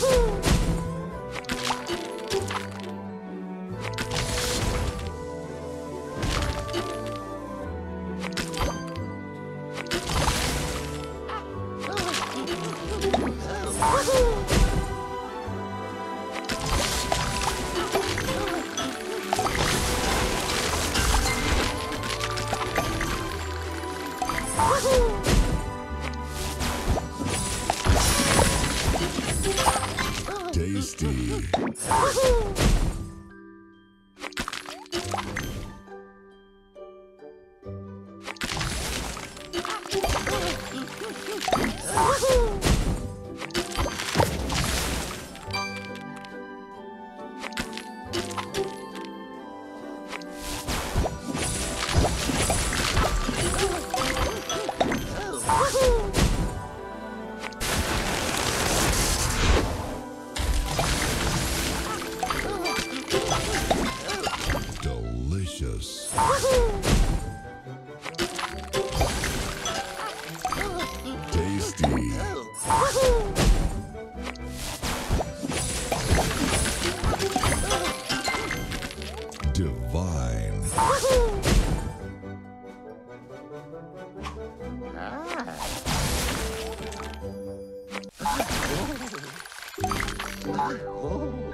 Woohoo! tasty. Woohoo! Delicious. Tasty. Divine. Divine.